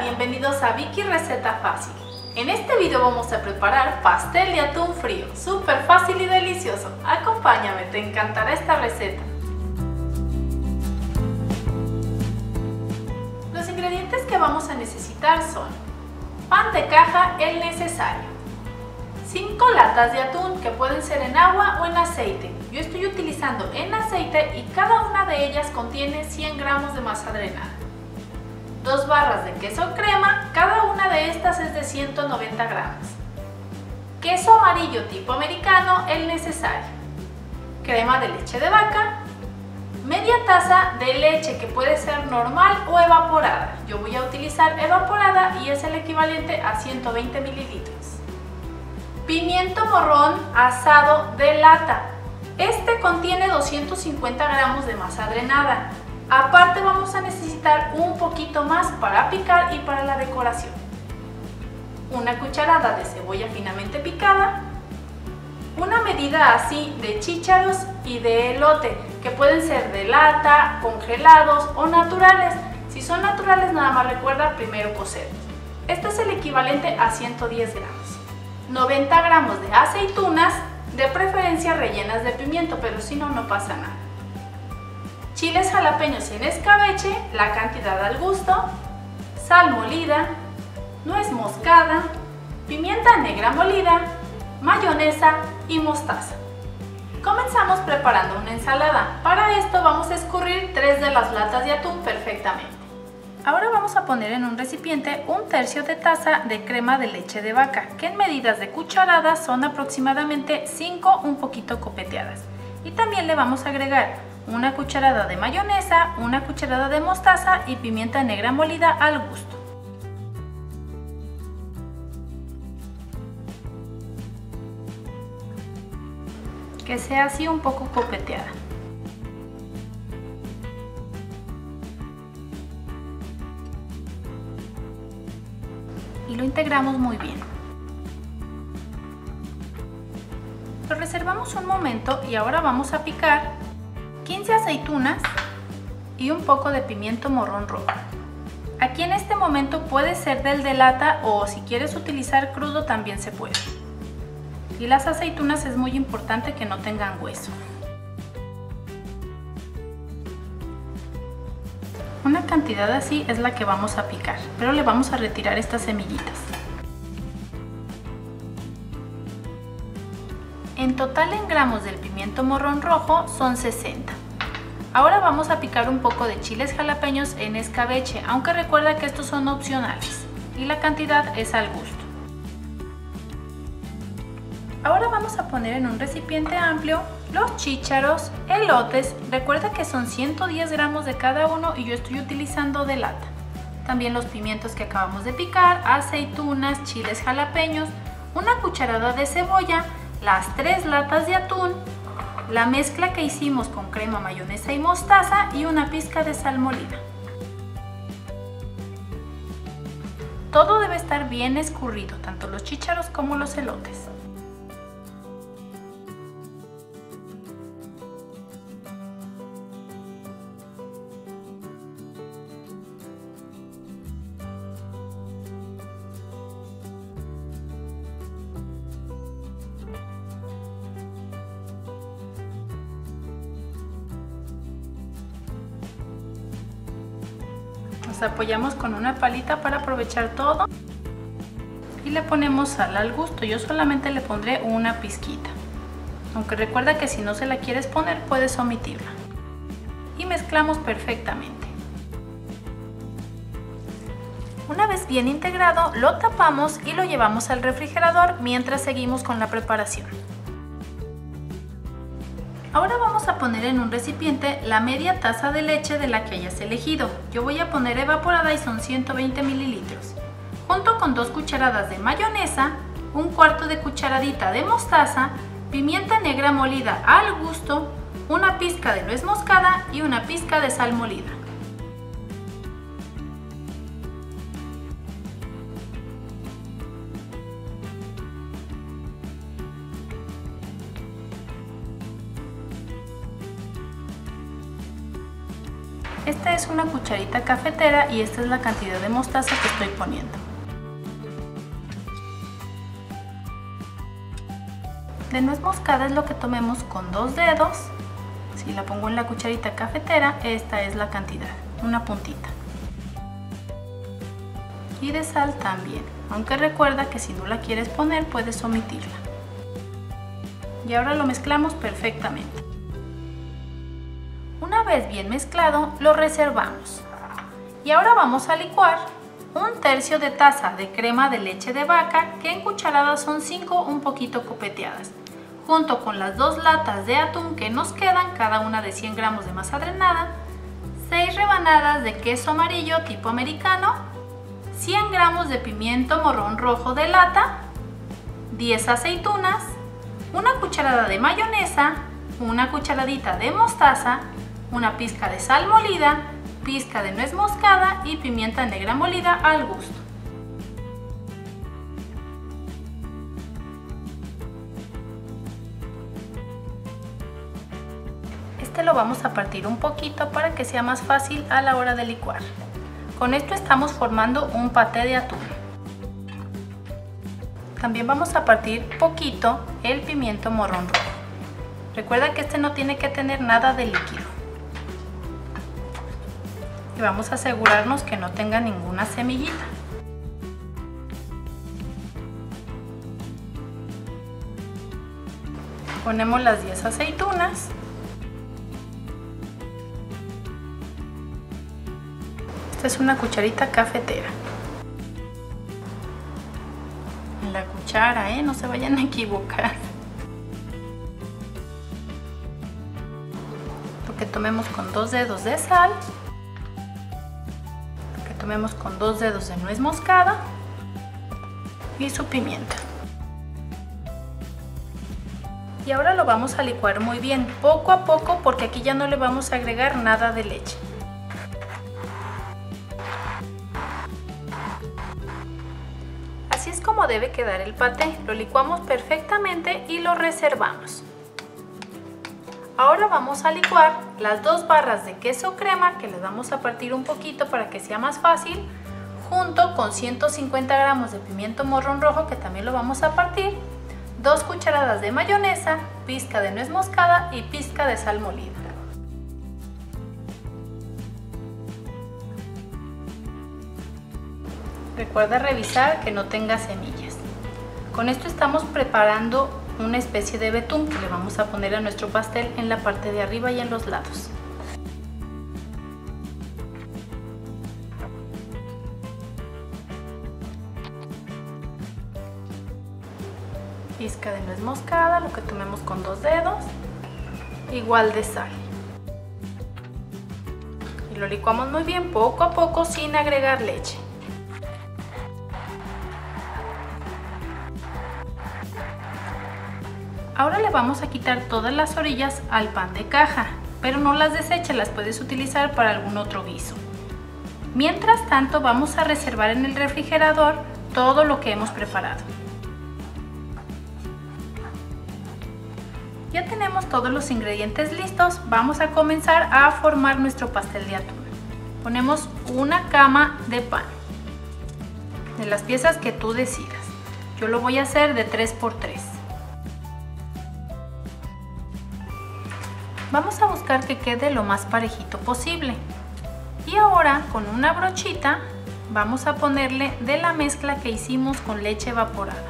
bienvenidos a Vicky Receta Fácil. En este video vamos a preparar pastel de atún frío, súper fácil y delicioso. Acompáñame, te encantará esta receta. Los ingredientes que vamos a necesitar son pan de caja, el necesario, 5 latas de atún que pueden ser en agua o en aceite. Yo estoy utilizando en aceite y cada una de ellas contiene 100 gramos de masa drenada dos barras de queso crema, cada una de estas es de 190 gramos. Queso amarillo tipo americano, el necesario. Crema de leche de vaca. Media taza de leche que puede ser normal o evaporada. Yo voy a utilizar evaporada y es el equivalente a 120 mililitros. Pimiento morrón asado de lata. Este contiene 250 gramos de masa drenada. Aparte vamos a necesitar un poquito más para picar y para la decoración. Una cucharada de cebolla finamente picada, una medida así de chícharos y de elote, que pueden ser de lata, congelados o naturales. Si son naturales nada más recuerda primero cocerlos. Este es el equivalente a 110 gramos. 90 gramos de aceitunas, de preferencia rellenas de pimiento, pero si no, no pasa nada chiles jalapeños en escabeche, la cantidad al gusto, sal molida, nuez moscada, pimienta negra molida, mayonesa y mostaza. Comenzamos preparando una ensalada. Para esto vamos a escurrir tres de las latas de atún perfectamente. Ahora vamos a poner en un recipiente un tercio de taza de crema de leche de vaca, que en medidas de cucharadas son aproximadamente 5 un poquito copeteadas. Y también le vamos a agregar una cucharada de mayonesa, una cucharada de mostaza y pimienta negra molida al gusto. Que sea así un poco copeteada. Y lo integramos muy bien. Lo reservamos un momento y ahora vamos a picar 15 aceitunas y un poco de pimiento morrón rojo. Aquí en este momento puede ser del de lata o si quieres utilizar crudo también se puede. Y las aceitunas es muy importante que no tengan hueso. Una cantidad así es la que vamos a picar, pero le vamos a retirar estas semillitas. En total en gramos del pimiento morrón rojo son 60. Ahora vamos a picar un poco de chiles jalapeños en escabeche, aunque recuerda que estos son opcionales y la cantidad es al gusto. Ahora vamos a poner en un recipiente amplio los chícharos, elotes, recuerda que son 110 gramos de cada uno y yo estoy utilizando de lata. También los pimientos que acabamos de picar, aceitunas, chiles jalapeños, una cucharada de cebolla, las tres latas de atún, la mezcla que hicimos con crema, mayonesa y mostaza y una pizca de sal molida. Todo debe estar bien escurrido, tanto los chícharos como los elotes. Apoyamos con una palita para aprovechar todo y le ponemos sal al gusto. Yo solamente le pondré una pizquita. Aunque recuerda que si no se la quieres poner puedes omitirla. Y mezclamos perfectamente. Una vez bien integrado lo tapamos y lo llevamos al refrigerador mientras seguimos con la preparación. Ahora vamos a poner en un recipiente la media taza de leche de la que hayas elegido. Yo voy a poner evaporada y son 120 mililitros. Junto con dos cucharadas de mayonesa, un cuarto de cucharadita de mostaza, pimienta negra molida al gusto, una pizca de nuez moscada y una pizca de sal molida. Esta es una cucharita cafetera y esta es la cantidad de mostaza que estoy poniendo. De nuez moscada es lo que tomemos con dos dedos. Si la pongo en la cucharita cafetera, esta es la cantidad, una puntita. Y de sal también, aunque recuerda que si no la quieres poner puedes omitirla. Y ahora lo mezclamos perfectamente. Bien mezclado, lo reservamos. Y ahora vamos a licuar un tercio de taza de crema de leche de vaca, que en cucharadas son 5 un poquito copeteadas junto con las dos latas de atún que nos quedan, cada una de 100 gramos de masa drenada, 6 rebanadas de queso amarillo tipo americano, 100 gramos de pimiento morrón rojo de lata, 10 aceitunas, una cucharada de mayonesa, una cucharadita de mostaza, una pizca de sal molida, pizca de nuez moscada y pimienta negra molida al gusto. Este lo vamos a partir un poquito para que sea más fácil a la hora de licuar. Con esto estamos formando un paté de atún. También vamos a partir poquito el pimiento morrón rojo. Recuerda que este no tiene que tener nada de líquido. Y vamos a asegurarnos que no tenga ninguna semillita. Ponemos las 10 aceitunas Esta es una cucharita cafetera. La cuchara, ¿eh? No se vayan a equivocar. Lo que tomemos con dos dedos de sal. Tomemos con dos dedos de nuez moscada. Y su pimienta. Y ahora lo vamos a licuar muy bien, poco a poco, porque aquí ya no le vamos a agregar nada de leche. debe quedar el paté. Lo licuamos perfectamente y lo reservamos. Ahora vamos a licuar las dos barras de queso crema que les vamos a partir un poquito para que sea más fácil junto con 150 gramos de pimiento morrón rojo que también lo vamos a partir, dos cucharadas de mayonesa, pizca de nuez moscada y pizca de sal molida. Recuerda revisar que no tenga semillas. Con esto estamos preparando una especie de betún que le vamos a poner a nuestro pastel en la parte de arriba y en los lados. Pizca de nuez moscada, lo que tomemos con dos dedos, igual de sal. Y lo licuamos muy bien poco a poco sin agregar leche. Ahora le vamos a quitar todas las orillas al pan de caja, pero no las deseches, las puedes utilizar para algún otro guiso. Mientras tanto vamos a reservar en el refrigerador todo lo que hemos preparado. Ya tenemos todos los ingredientes listos, vamos a comenzar a formar nuestro pastel de atún. Ponemos una cama de pan, de las piezas que tú decidas. Yo lo voy a hacer de 3x3. Vamos a buscar que quede lo más parejito posible. Y ahora con una brochita vamos a ponerle de la mezcla que hicimos con leche evaporada.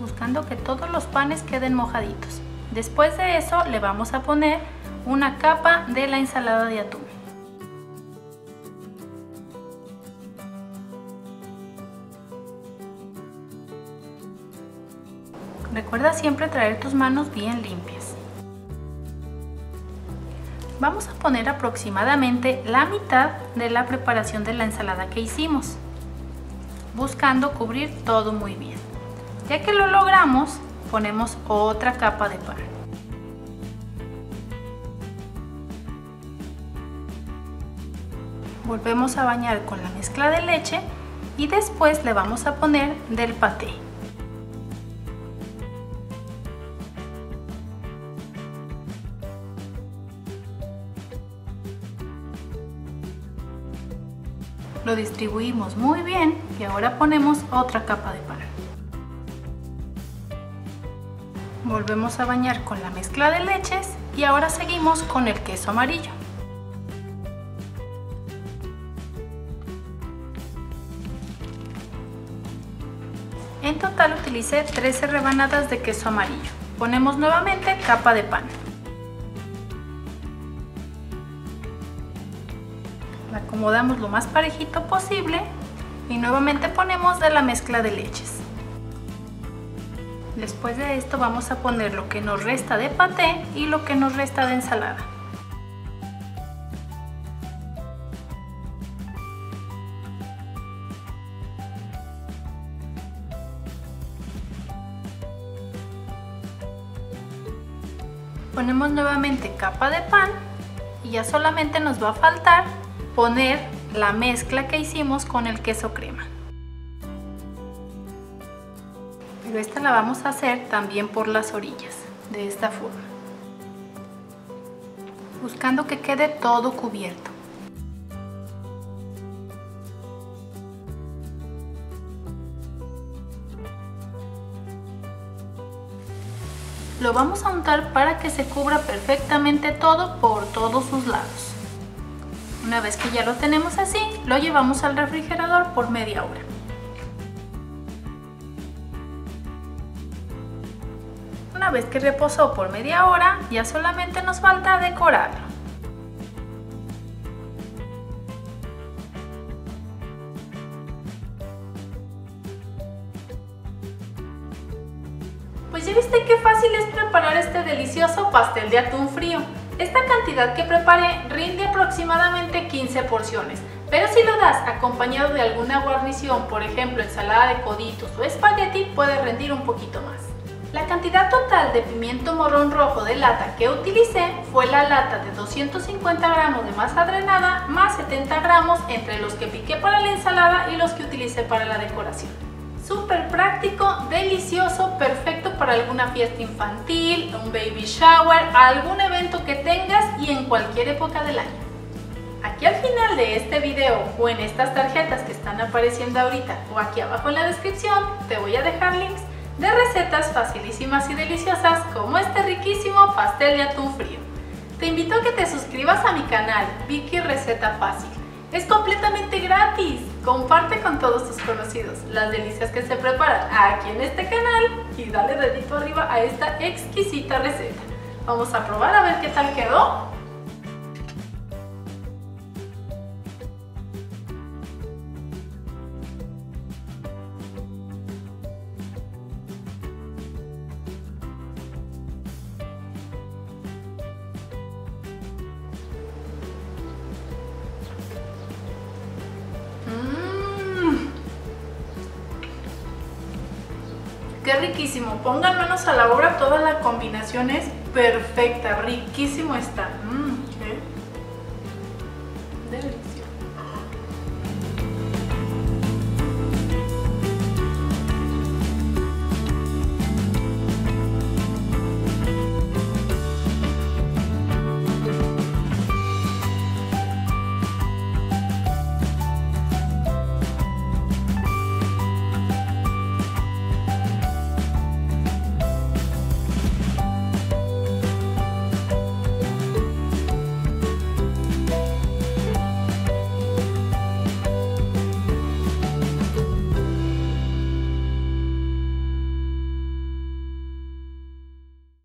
Buscando que todos los panes queden mojaditos. Después de eso le vamos a poner una capa de la ensalada de atún. Recuerda siempre traer tus manos bien limpias. Vamos a poner aproximadamente la mitad de la preparación de la ensalada que hicimos, buscando cubrir todo muy bien. Ya que lo logramos, ponemos otra capa de pan. Volvemos a bañar con la mezcla de leche y después le vamos a poner del paté. Lo distribuimos muy bien y ahora ponemos otra capa de pan. Volvemos a bañar con la mezcla de leches y ahora seguimos con el queso amarillo. En total utilicé 13 rebanadas de queso amarillo. Ponemos nuevamente capa de pan. Acomodamos lo más parejito posible y nuevamente ponemos de la mezcla de leches. Después de esto vamos a poner lo que nos resta de paté y lo que nos resta de ensalada. Ponemos nuevamente capa de pan y ya solamente nos va a faltar poner la mezcla que hicimos con el queso crema. Pero esta la vamos a hacer también por las orillas, de esta forma. Buscando que quede todo cubierto. Lo vamos a untar para que se cubra perfectamente todo por todos sus lados. Una vez que ya lo tenemos así, lo llevamos al refrigerador por media hora. Una vez que reposó por media hora, ya solamente nos falta decorarlo. Pues ya viste qué fácil es preparar este delicioso pastel de atún frío. Esta cantidad que preparé rinde aproximadamente 15 porciones, pero si lo das acompañado de alguna guarnición, por ejemplo ensalada de coditos o espagueti, puede rendir un poquito más. La cantidad total de pimiento morrón rojo de lata que utilicé fue la lata de 250 gramos de masa drenada más 70 gramos entre los que piqué para la ensalada y los que utilicé para la decoración. Súper práctico, delicioso, perfecto para alguna fiesta infantil, un baby shower, algún evento que tengas y en cualquier época del año. Aquí al final de este video o en estas tarjetas que están apareciendo ahorita o aquí abajo en la descripción te voy a dejar links de recetas facilísimas y deliciosas como este riquísimo pastel de atún frío. Te invito a que te suscribas a mi canal Vicky Receta Fácil. Es completamente gratis. Comparte con todos tus conocidos las delicias que se preparan aquí en este canal y dale dedito arriba a esta exquisita receta. Vamos a probar a ver qué tal quedó. Qué riquísimo. Pongan manos a la obra, toda la combinación es perfecta, riquísimo está. Mm.